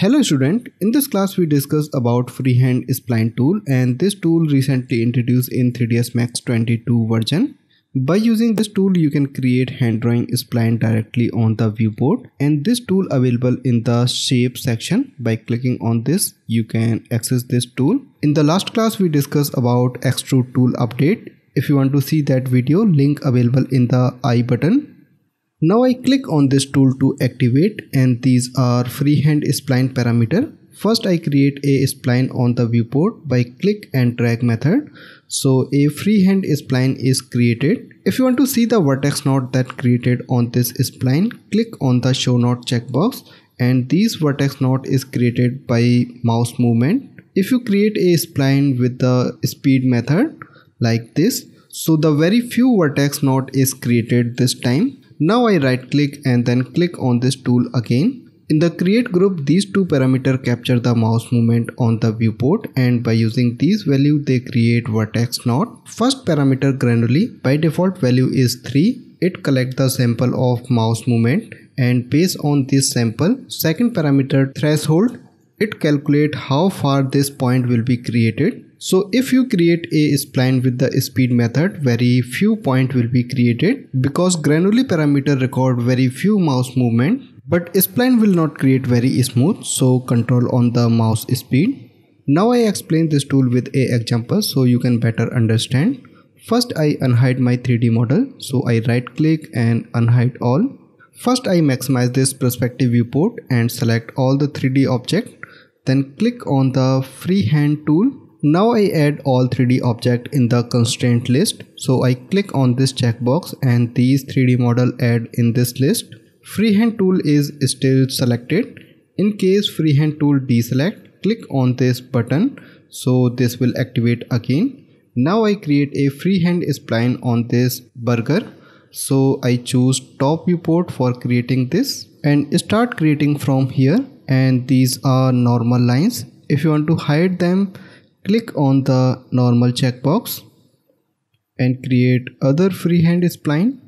Hello student, in this class we discuss about freehand spline tool and this tool recently introduced in 3ds Max 22 version. By using this tool you can create hand drawing spline directly on the viewport and this tool available in the shape section. By clicking on this you can access this tool. In the last class we discussed about extrude tool update. If you want to see that video link available in the i button now I click on this tool to activate and these are freehand spline parameter. First I create a spline on the viewport by click and drag method. So a freehand spline is created. If you want to see the vertex node that created on this spline, click on the show node checkbox and this vertex node is created by mouse movement. If you create a spline with the speed method like this, so the very few vertex node is created this time now I right click and then click on this tool again. In the create group, these two parameter capture the mouse movement on the viewport and by using these value they create vertex node. First parameter granularity by default value is 3. It collect the sample of mouse movement and based on this sample, second parameter threshold, it calculate how far this point will be created so if you create a spline with the speed method, very few point will be created because granularity parameter record very few mouse movement but spline will not create very smooth so control on the mouse speed. Now I explain this tool with a example so you can better understand. First I unhide my 3D model so I right click and unhide all. First I maximize this perspective viewport and select all the 3D object then click on the freehand tool now I add all 3D object in the constraint list. So I click on this checkbox and these 3D model add in this list. Freehand tool is still selected. In case freehand tool deselect, click on this button. So this will activate again. Now I create a freehand spline on this burger. So I choose top viewport for creating this and start creating from here and these are normal lines. If you want to hide them, Click on the normal checkbox and create other freehand spline.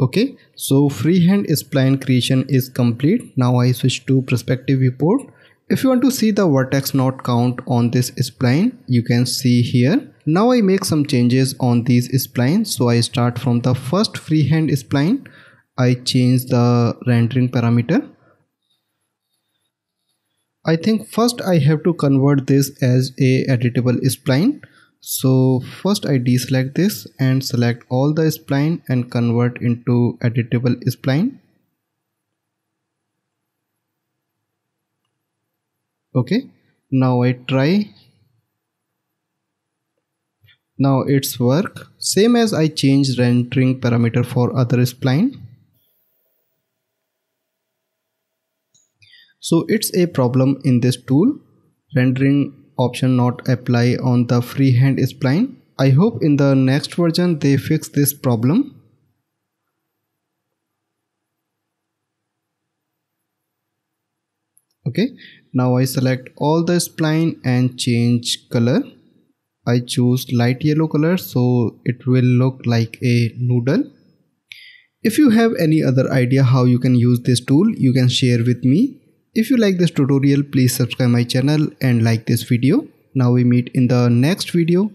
Okay, so freehand spline creation is complete. Now I switch to perspective viewport. If you want to see the vertex node count on this spline, you can see here. Now I make some changes on these splines. So I start from the first freehand spline. I change the rendering parameter. I think first I have to convert this as a editable spline. So first I deselect this and select all the spline and convert into editable spline. Okay, now I try now it's work. Same as I changed rendering parameter for other spline. So it's a problem in this tool. Rendering option not apply on the freehand spline. I hope in the next version they fix this problem. Okay, now I select all the spline and change color. I choose light yellow color so it will look like a noodle. If you have any other idea how you can use this tool, you can share with me. If you like this tutorial, please subscribe my channel and like this video. Now we meet in the next video.